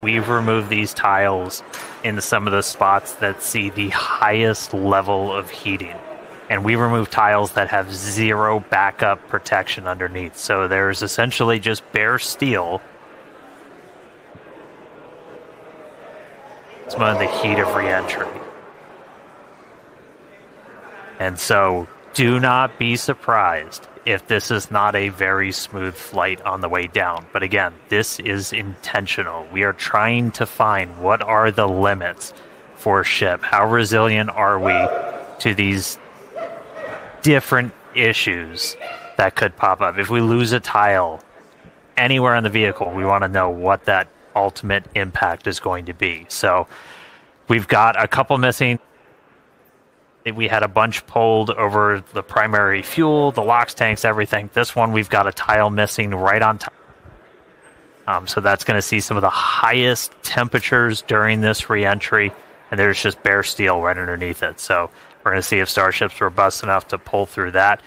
We've removed these tiles in some of the spots that see the highest level of heating. And we remove tiles that have zero backup protection underneath. So there's essentially just bare steel. It's one of the heat of reentry. And so do not be surprised if this is not a very smooth flight on the way down. But again, this is intentional. We are trying to find what are the limits for ship. How resilient are we to these different issues that could pop up? If we lose a tile anywhere in the vehicle, we want to know what that ultimate impact is going to be. So we've got a couple missing we had a bunch pulled over the primary fuel, the LOX tanks, everything. This one, we've got a tile missing right on top. Um, so that's going to see some of the highest temperatures during this reentry, and there's just bare steel right underneath it. So we're going to see if Starship's robust enough to pull through that.